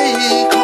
take